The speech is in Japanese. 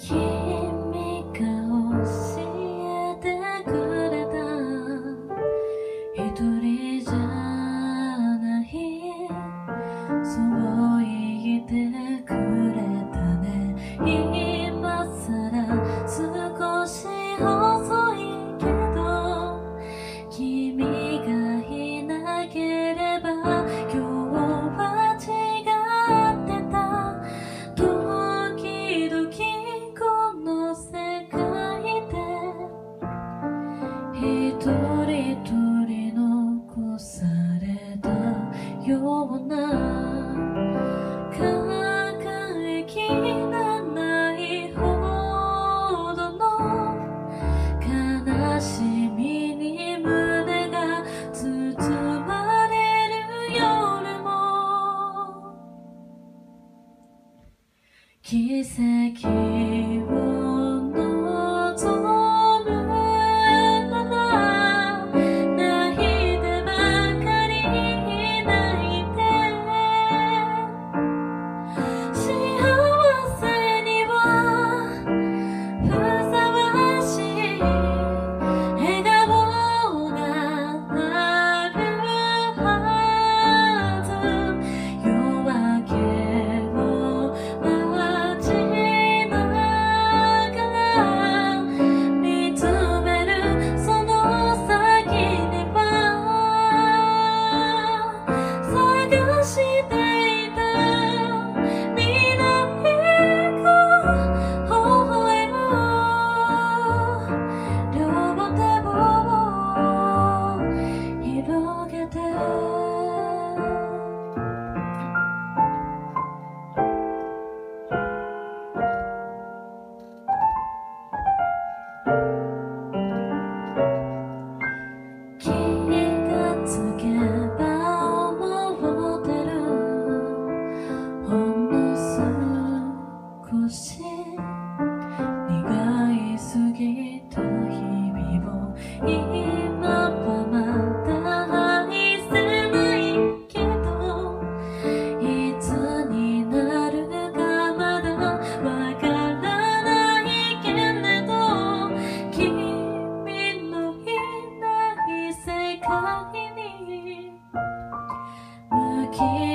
kid. 奇跡を。keep